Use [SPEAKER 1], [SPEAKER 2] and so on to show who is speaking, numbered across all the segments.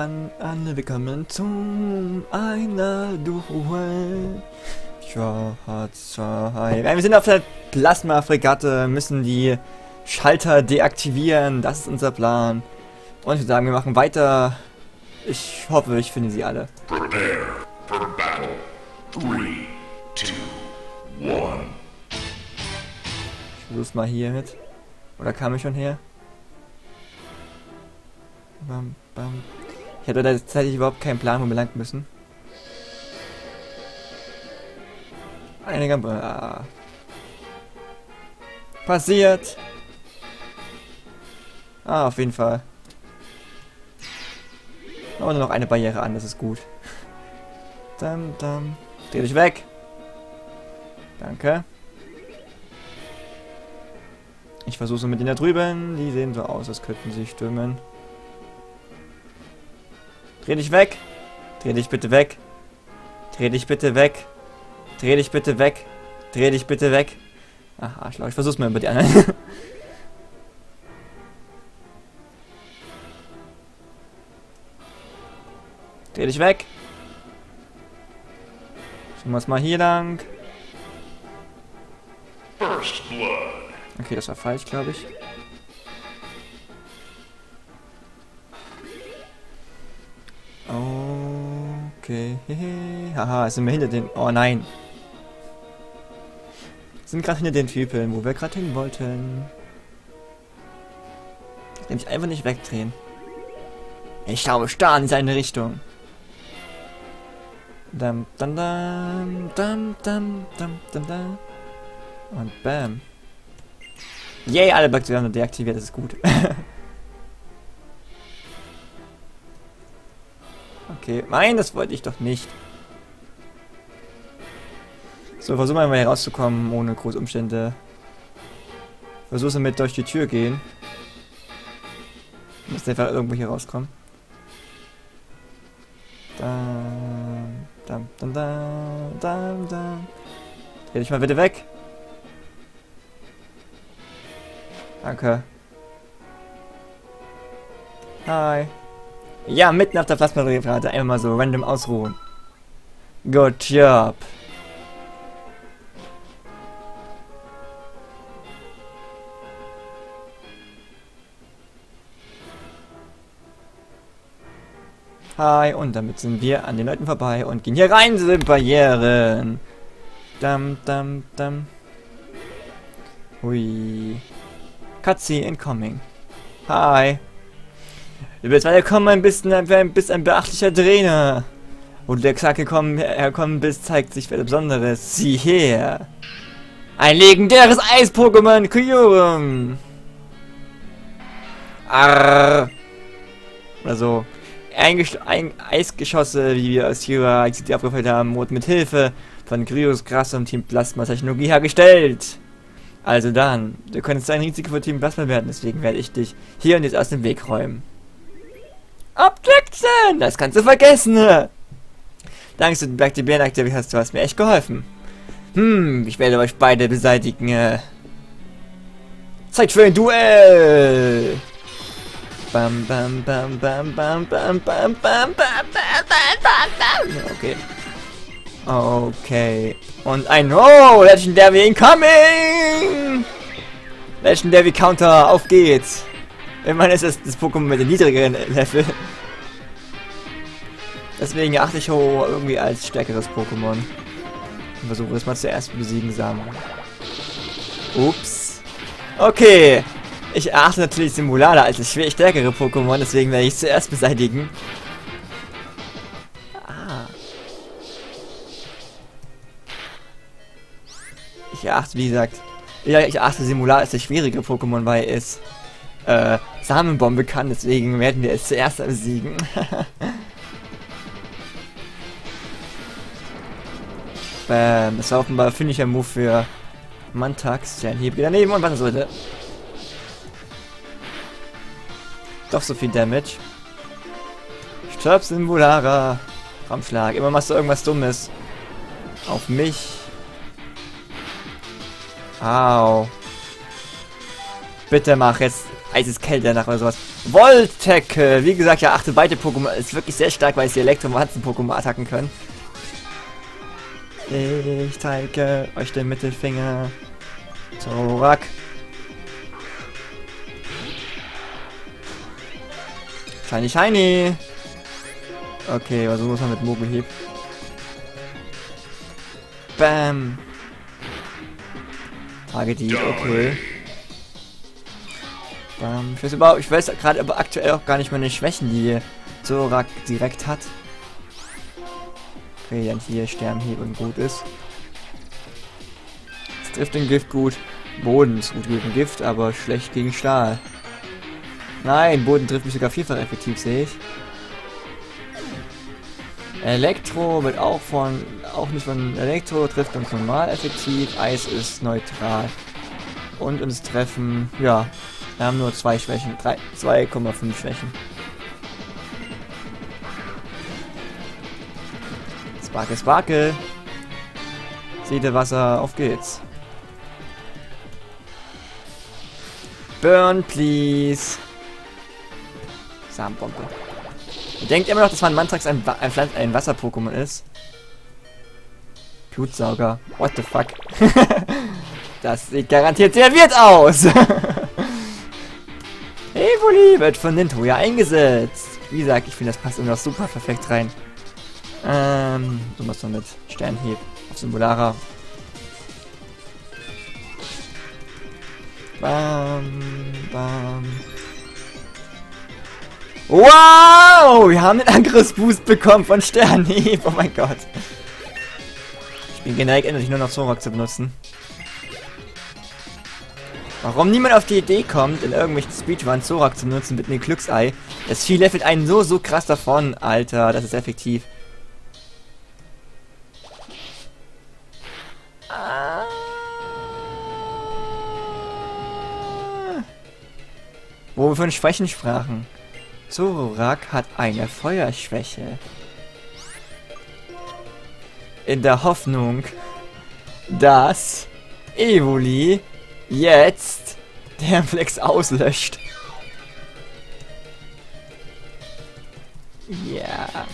[SPEAKER 1] an, an, willkommen zum Einladung. Schwarzschei. Wir sind auf der Plasma-Fregatte, müssen die Schalter deaktivieren. Das ist unser Plan. Und ich würde sagen, wir machen weiter. Ich hoffe, ich finde sie alle.
[SPEAKER 2] Prepare for battle. Three, two, one.
[SPEAKER 1] Ich versuch's mal hier mit. Oder kam ich schon her? Bam, bam. Ich hatte tatsächlich überhaupt keinen Plan, wo wir lang müssen. Einiger... Ah. Passiert! Ah, auf jeden Fall. Aber nur noch eine Barriere an, das ist gut. Dam, dam. Dreh dich weg! Danke. Ich versuche mit denen da drüben. Die sehen so aus, als könnten sie stürmen. Dreh dich weg. Dreh dich bitte weg. Dreh dich bitte weg. Dreh dich bitte weg. Dreh dich bitte weg. Ach, Arschloch. Ich versuch's mal über die anderen. Dreh dich weg. Schauen wir uns mal hier lang. Okay, das war falsch, glaube ich. Okay. Haha, sind wir hinter den... Oh nein. Sind gerade hinter den Typen, wo wir gerade hin wollten. Ich kann mich einfach nicht wegdrehen. Ich schaue starr in seine Richtung. Dam, dam, dam, dam, dam, dam, dam, dam. Und bam. Yay, alle Bakterien deaktiviert, das ist gut. okay, nein, das wollte ich doch nicht. So, versuchen wir mal hier rauszukommen, ohne große Umstände. Versuche mit durch die Tür gehen. Muss einfach irgendwo hier rauskommen. Dam, dam, dam, dam, dam, dam. Dreh dich mal bitte weg. Danke. Hi. Ja, mitten auf der Plasma-Gerade einfach mal so random ausruhen. Good job. Hi, und damit sind wir an den Leuten vorbei und gehen hier rein, diese Barrieren. Dam, dam, dam. Hui. Cutscene incoming. Hi. Du willst weiterkommen, ein bisschen, ein, bist ein beachtlicher Trainer. Wo du der Exakt gekommen, herkommen bist, zeigt sich etwas Besonderes. Sieh her. Ein legendäres Eis-Pokémon, Kyurem. Arr. Also, Eingesch ein Eisgeschosse, wie wir aus Hira XD aufgefallen haben, wurden mit Hilfe von Kryos Gras und Team Plasma Technologie hergestellt. Also dann, du könntest ein Risiko für Team Plasma werden, deswegen werde ich dich hier und jetzt aus dem Weg räumen. Objection! Das kannst du vergessen! Danke für den Black the Bear Activity hast du hast mir echt geholfen. Hm, ich werde euch beide beseitigen. Zeit für ein Duell! Bam, bam, bam, bam, bam, bam, bam, bam, bam, bam, bam, bam, bam. Okay. Okay. Und ein Oh, Legendary Incoming! Legendary Counter, auf geht's! Immerhin ist es das Pokémon mit dem niedrigeren Level. Deswegen achte ich Ho irgendwie als stärkeres Pokémon. Und versuche es mal zuerst besiegen, Samen. Ups. Okay. Ich erachte natürlich Simulada als das stärkere Pokémon, deswegen werde ich es zuerst beseitigen. Ah. Ich erachte, wie gesagt, ja, ich erachte Simulada als das schwierige Pokémon, weil es äh, Samenbombe kann, deswegen werden wir es zuerst besiegen. Bam, das war offenbar finnischer Move für Mantax. Der Hebel daneben und was sollte. Doch so viel Damage. Stirb, Simbulara. Raumschlag. Immer machst du irgendwas Dummes. Auf mich. Au. Bitte mach jetzt Eiseskälte nach oder sowas. Voltec, wie gesagt, ja, achte beide Pokémon ist wirklich sehr stark, weil es die Elektromanzen-Pokémon attacken können. Ich zeige euch den Mittelfinger. Zorak. Shiny, shiny. Okay, also muss man mit Mogelhieb. Bam. Target okay. Ähm, ich weiß überhaupt, ich weiß gerade aber aktuell auch gar nicht meine Schwächen, die Zorak direkt hat. Okay, dann hier Sternhieb und gut ist. Es trifft den Gift gut. Boden ist gut gegen Gift, aber schlecht gegen Stahl. Nein, Boden trifft mich sogar vielfach effektiv, sehe ich. Elektro wird auch von, auch nicht von Elektro, trifft uns normal effektiv. Eis ist neutral. Und uns treffen, ja, wir haben nur zwei Schwächen. 2,5 Schwächen. Sparkel, Sparkel. Wasser, auf geht's. Burn, please. Samenbombe. Denkt immer noch, dass man Mantrax ein, ein, ein Wasser-Pokémon ist. Blutsauger. What the fuck? das sieht garantiert weird aus. Evoli wird von Nintoya eingesetzt. Wie gesagt, ich finde, das passt immer noch super perfekt rein. Ähm, so was mit Sternheb auf Symbolara. Bam, bam. Wow! Wir haben den Angriffsboost bekommen von Sternhieb. Oh mein Gott. Ich bin geneigt, endlich nur noch Zorak zu benutzen. Warum niemand auf die Idee kommt, in irgendwelchen Speedruns Zorak zu benutzen mit einem Glücksei. Das Vieh levelt einen so, so krass davon, Alter. Das ist effektiv. Ah. Wo wir von Schwächen sprachen. Zorak hat eine Feuerschwäche. In der Hoffnung, dass Evoli jetzt der Flex auslöscht. Ja. Yeah.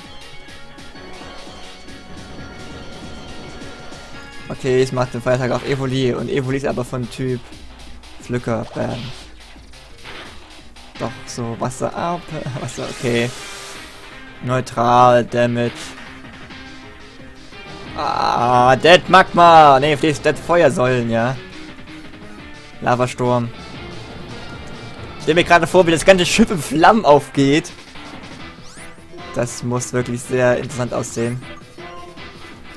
[SPEAKER 1] Okay, ich mache den Feiertag auf Evoli und Evoli ist aber von Typ Pflücker. Bam. Doch, so Wasser ab. Wasser, okay. Neutral, Damage. Ah, Dead Magma. Ne, Dead Feuersäulen, ja. Lavasturm. Ich stelle mir gerade vor, wie das ganze Schiff in Flammen aufgeht. Das muss wirklich sehr interessant aussehen.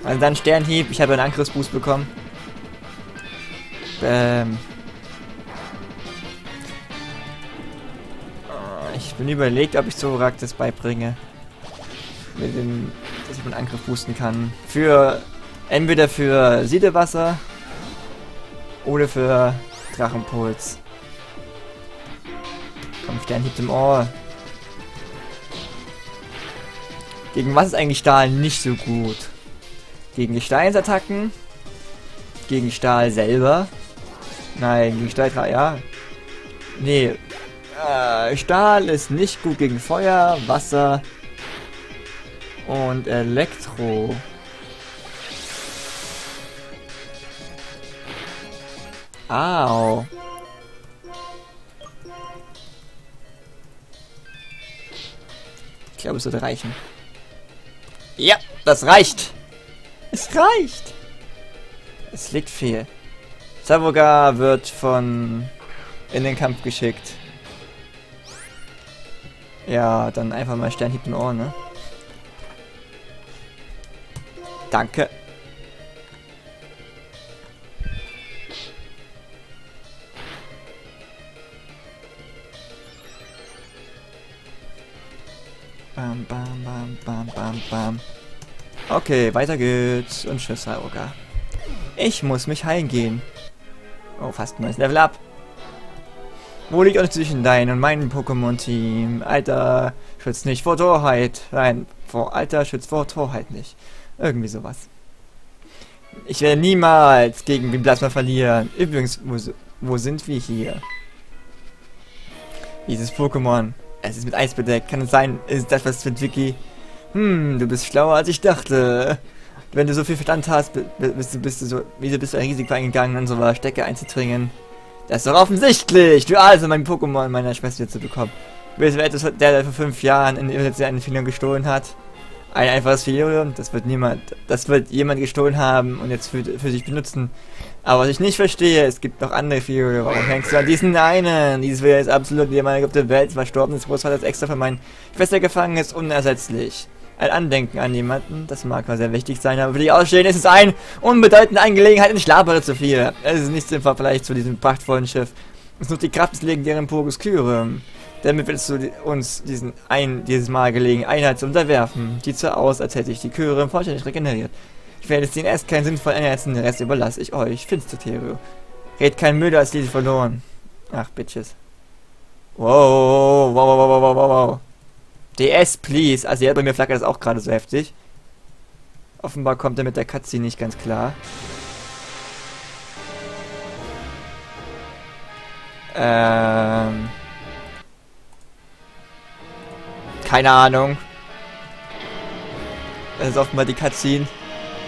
[SPEAKER 1] Also dann Sternhieb. Ich habe einen Angriffsboost bekommen. Ah, ich bin überlegt, ob ich Zorak das beibringe. Mit dem, dass ich meinen Angriff boosten kann. Für entweder für Siedewasser oder für Drachenpuls. Komm, Sternhieb im Ohr. Gegen was ist eigentlich Stahl nicht so gut? Gegen Gesteinsattacken? Gegen Stahl selber? Nein, gegen Stahl, ja. Nee. Äh, Stahl ist nicht gut gegen Feuer, Wasser und Elektro. Au. Ich glaube, es sollte reichen. Ja, das reicht. Es reicht. Es liegt viel. Savoga wird von in den Kampf geschickt. Ja, dann einfach mal Sternhieb in Ohr, ne? Danke. Bam, bam, bam, bam, bam, bam. Okay, weiter geht's. Und tschüss, Haruka. Ich muss mich heilen gehen. Oh, fast neues Level up. Wo liegt euch zwischen deinem und meinem Pokémon-Team? Alter, schützt nicht vor Torheit. Nein, vor Alter, schützt vor Torheit nicht. Irgendwie sowas. Ich werde niemals gegen den Plasma verlieren. Übrigens, wo, wo sind wir hier? Dieses Pokémon Es ist mit Eis bedeckt. Kann es sein, ist das was mit Vicky? Hm, du bist schlauer als ich dachte. Wenn du so viel Verstand hast, bist du, bist du so, wieso bist du ein Risiko eingegangen, an so einer Stecke einzudringen? Das ist doch offensichtlich. Du also mein Pokémon meiner Schwester zu bekommen. Wer etwas, der, der vor fünf Jahren in der Entwicklung gestohlen hat? Ein einfaches Filium, das wird niemand, das wird jemand gestohlen haben und jetzt für, für sich benutzen. Aber was ich nicht verstehe, es gibt noch andere Filium. Warum hängst du an diesen einen? Dieses wäre jetzt absolut jemand auf der Welt verstorben ist, Großvater ist extra für meinen Schwester gefangen ist, unersetzlich. Ein Andenken an jemanden, das mag mal sehr wichtig sein, aber für die Ausstehen ist es ein unbedeutende Angelegenheit, ich labere zu viel. Es ist nichts im Vergleich zu diesem prachtvollen Schiff. Es nutzt die Kraft des legendären Pogus Kyurem. Damit willst du uns diesen ein, dieses Mal gelegen Einheit zu unterwerfen. Sieht so aus, als hätte ich die Chöre vollständig regeneriert. Ich werde es den erst keinen sinnvollen Einheiten, den Rest überlasse ich euch. Finstertherio. Red kein Müll, als diese verloren. Ach, Bitches. Wow, wow, wow, wow, wow, wow, wow. DS, please. Also ja, bei mir flackert das auch gerade so heftig. Offenbar kommt er mit der Cutscene nicht ganz klar. Ähm... Keine Ahnung. Das ist offenbar die Cutscene.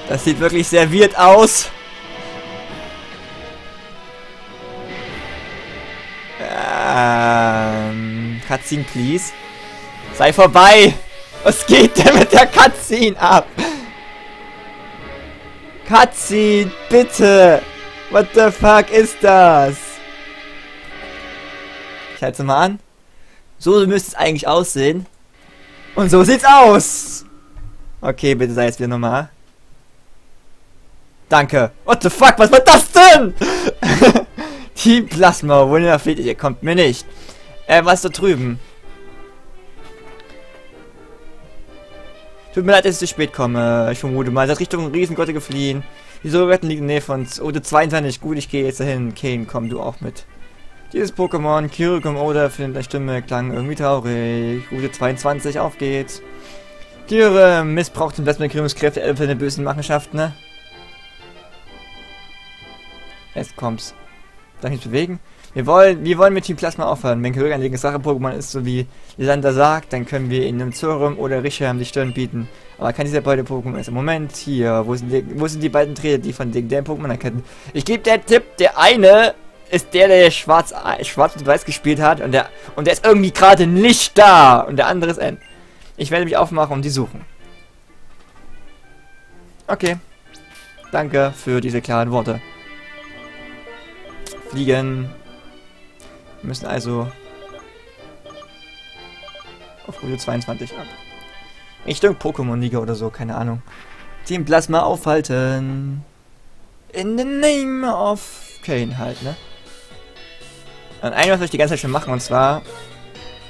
[SPEAKER 1] Das sieht wirklich weird aus. Ähm, Cutscene, please. Sei vorbei! Was geht denn mit der Cutscene ab? Cutscene, bitte! What the fuck ist das? Ich halte mal an. So müsste es eigentlich aussehen. Und so sieht's aus. Okay, bitte sei jetzt wieder normal. Danke. What the fuck, was war das denn? Team Plasma, wunderfleet, ihr kommt mir nicht. Äh, was da drüben? Tut mir leid, dass ich zu spät komme. Ich vermute mal, das Richtung Riesengottige fliehen. Die Soldaten liegen in der Nähe von Ode 22. Gut, ich gehe jetzt dahin. Kane, komm du auch mit. Dieses Pokémon, Kyrikum Oder, findet eine Stimme, klang irgendwie traurig. Route 22, auf geht's. Tiere missbraucht den Plasma-Kräfte für eine bösen Machenschaften, ne? Jetzt kommt's. Darf ich mich bewegen? Wir wollen, wir wollen mit Team Plasma aufhören. Wenn Kyrill ein Sache-Pokémon ist, so wie Lisander sagt, dann können wir einem Zorum oder Richam die Stirn bieten. Aber kein dieser beiden Pokémon ist im Moment hier. Wo sind die, wo sind die beiden Trainer, die von den Pokémon erkennen? Ich gebe der Tipp, der eine ist der, der schwarz, schwarz und weiß gespielt hat und der, und der ist irgendwie gerade nicht da und der andere ist N. Ich werde mich aufmachen und die suchen. Okay. Danke für diese klaren Worte. Fliegen. Wir müssen also auf Route 22 ab. Richtung Pokémon-Liga oder so, keine Ahnung. Team Plasma aufhalten. In the name of Kane halt, ne? Und ein was wir die ganze Zeit schon machen, und zwar,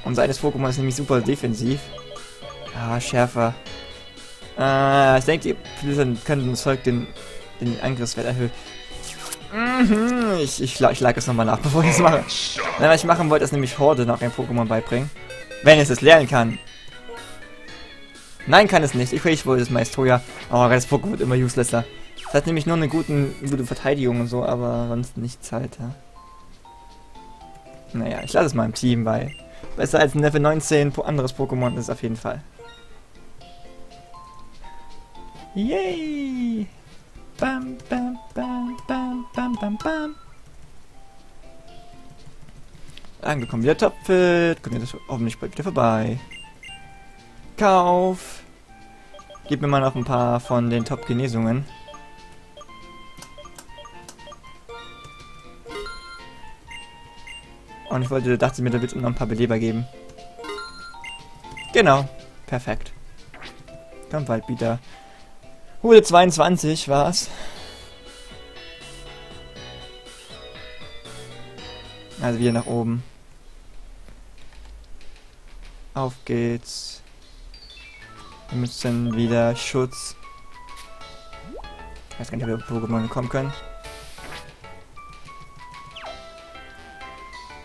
[SPEAKER 1] unser eines Pokémon ist nämlich super defensiv. Ah, schärfer. Äh, ich denke, die können Zeug den, den Angriffswert erhöhen. Mhm, ich, ich, ich lag es nochmal nach, bevor ich es mache. Nein, was ich machen wollte, ist nämlich Horde noch ein Pokémon beibringen. Wenn es es lernen kann. Nein, kann es nicht. Ich, ich wollte es Maestoja. Aber das Pokémon wird immer uselesser. Es hat nämlich nur eine guten, gute Verteidigung und so, aber sonst nichts halt, ja. Naja, ich lasse es mal im Team, weil besser als ein Level 19 anderes Pokémon ist auf jeden Fall. Yay! Bam, bam, bam, bam, bam, bam, bam. Angekommen wieder Topfit. Kommt jetzt hoffentlich bald wieder vorbei. Kauf. Gib mir mal noch ein paar von den Top-Genesungen. Und ich wollte, dachte mir, da wird es noch ein paar Beleber geben. Genau. Perfekt. Komm, Waldbieter. Hule 22 war's. Also wieder nach oben. Auf geht's. Wir müssen wieder Schutz. Ich weiß gar nicht, ob wir Pokémon kommen können.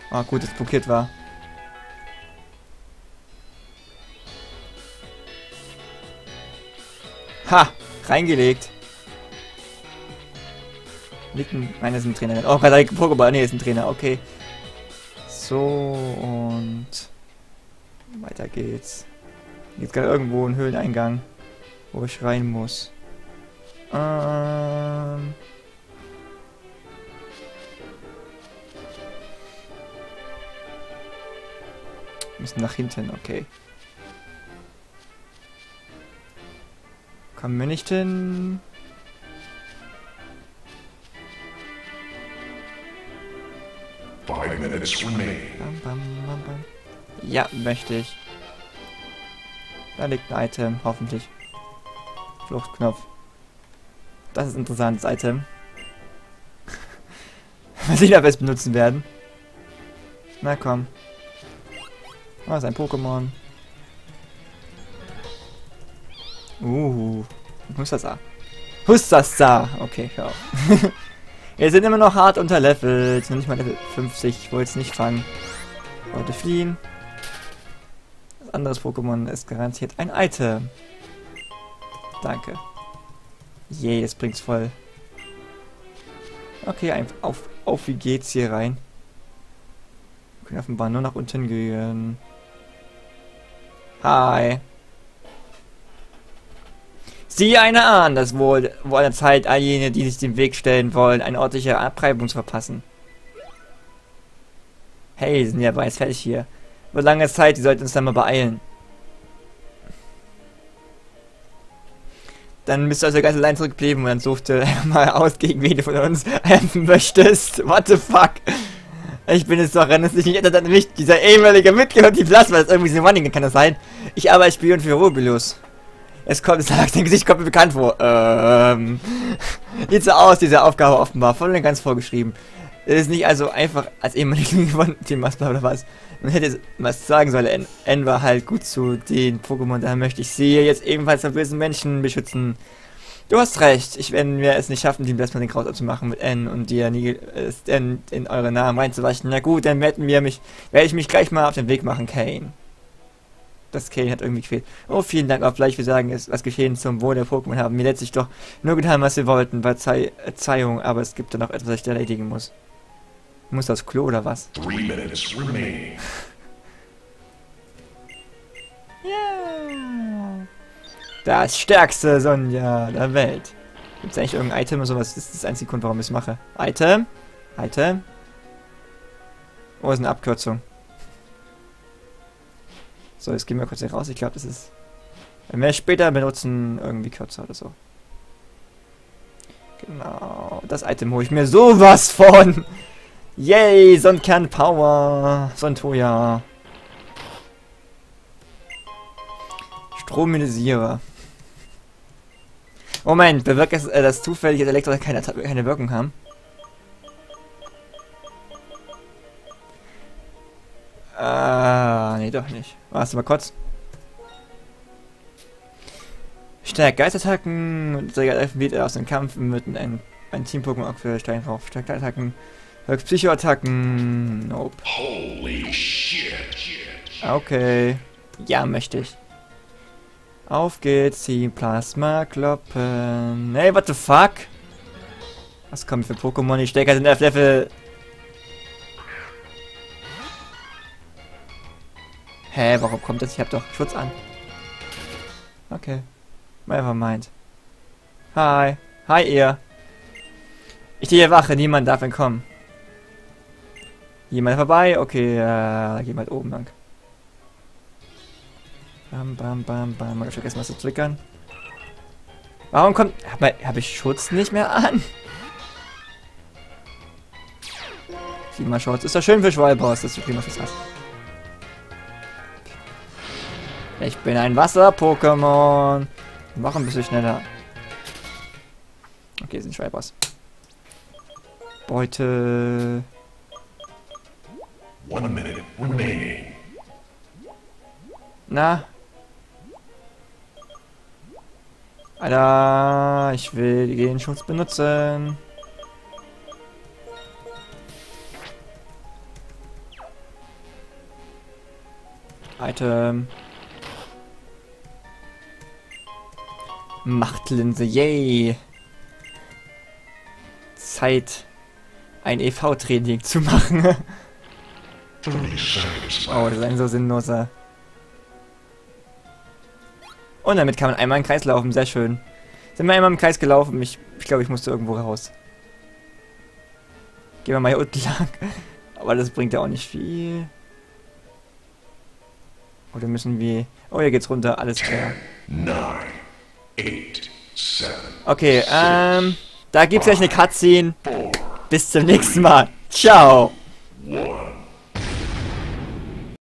[SPEAKER 1] Ah, gut, dass blockiert war. Ha! Reingelegt. Liegt ein... Nein, das ist ein Trainer. Oh, gerade Pokéball. Nee, ist ein Trainer. Okay. So, und... Weiter geht's. Jetzt gerade irgendwo ein Höhleneingang, wo ich rein muss. Ähm. Müssen nach hinten, okay. Kommen wir nicht hin?
[SPEAKER 2] Five minutes remain.
[SPEAKER 1] Ja, möchte ich. Da liegt ein Item, hoffentlich. Fluchtknopf. Das ist ein interessantes Item. Sehen, ob wir es benutzen werden. Na komm. Oh, ist ein Pokémon. Uh, Hustasa. Hustasa. Okay, hör auf. Wir sind immer noch hart unterlevelt. Noch nicht mal Level 50. Ich wollte es nicht fangen. Wollte fliehen. Das andere Pokémon ist garantiert ein Item. Danke. Je, das bringt's voll. Okay, einfach auf, auf wie geht's hier rein? Wir können offenbar nur nach unten gehen. Hi. Sieh einer an, das wohl, wohl der Zeit all jene, die sich den Weg stellen wollen, eine ordentliche Abreibung zu verpassen. Hey, sind ja bereits fertig hier. Wird lange Zeit, die sollten uns dann mal beeilen. Dann bist du also ganz allein zurückgeblieben und dann suchte mal aus, gegen wen du von uns helfen möchtest. What the fuck? Ich bin jetzt doch rennes nicht etwa nicht dieser ehemalige Mitglied und die Plasma ist irgendwie so ein Running, kann das sein? Ich arbeite Spion für Rubilus. Es kommt, es sagt, dein Gesicht kommt mir bekannt vor. Ähm. Sieht so aus, diese Aufgabe offenbar. Voll und ganz vorgeschrieben. Es ist nicht also einfach als ehemaliger von was bla bla was. Man hätte was sagen sollen. N, N war halt gut zu den Pokémon, da möchte ich sie jetzt ebenfalls von bösen Menschen beschützen. Du hast recht. Ich, wenn wir es nicht schaffen, den Plasma den Kraut abzumachen mit N und dir nie äh, in, eure Namen reinzuweichen, na gut, dann werden wir mich, werde ich mich gleich mal auf den Weg machen, Kane. Das Kane hat irgendwie gefehlt. Oh, vielen Dank auch gleich. Wir sagen es, was geschehen zum Wohl der Pokémon haben. Mir letztlich doch nur getan, was wir wollten. Verzeihung, aber es gibt da noch etwas, was ich erledigen muss. Muss das Klo oder was?
[SPEAKER 2] Three minutes remaining.
[SPEAKER 1] Ja. Das stärkste Sonja der Welt. Gibt es eigentlich irgendein Item oder sowas? Das ist das einzige Grund, warum ich es mache. Item? Item? Oh, ist eine Abkürzung. So, jetzt gehen wir kurz hier raus. Ich glaube, das ist... Wenn wir später benutzen, irgendwie kürzer oder so. Genau. Das Item hole ich mir sowas von. Yay, Sonnenkern Power. Sontoja. Strominisierer. Moment, bewirkt es, äh, dass zufällig das Elektro keine, keine Wirkung haben? Ah, nee, doch nicht. Warte mal kurz. Stärkt Geistattacken, Träger wird aus dem Kampf mit einem, ein Team-Pokémon für Steinrauf. Stärkt Attacken, Psychoattacken. Nope.
[SPEAKER 2] Holy shit.
[SPEAKER 1] Okay. Ja, möchte ich. Auf geht's, Team Plasma kloppen. Hey, what the fuck? Was kommt für Pokémon? Die Stecker sind auf Level Hä, warum kommt das? Ich hab doch Schutz an. Okay. Never mind. Hi. Hi, ihr. Ich stehe Wache, niemand darf entkommen. Jemand vorbei? Okay, äh, mal oben lang. Bam, bam, bam, bam. Mal vergessen, was zu triggern. Warum kommt... Habe hab ich Schutz nicht mehr an? Klimaschutz. Ist doch schön für Schwalboss, dass du Klimaschutz hast. Ich bin ein Wasser-Pokémon. Mach ein bisschen schneller. Okay, sind Schweibers. Beute.
[SPEAKER 2] One minute remaining.
[SPEAKER 1] Na? Alter, ich will den Schutz benutzen. Item. Machtlinse, yay! Zeit, ein EV-Training zu machen. Oh, das ist ein so sinnloser Und damit kann man einmal im Kreis laufen. Sehr schön. Sind wir einmal im Kreis gelaufen? Ich, ich glaube, ich musste irgendwo raus. Gehen wir mal hier unten lang. Aber das bringt ja auch nicht viel. Oder müssen wir... Oh, hier geht's runter. Alles klar.
[SPEAKER 2] Nine, eight, seven,
[SPEAKER 1] Okay, ähm... Da gibt's gleich eine Cutscene.
[SPEAKER 2] four,
[SPEAKER 1] Bis zum nächsten Mal. Ciao.
[SPEAKER 2] one.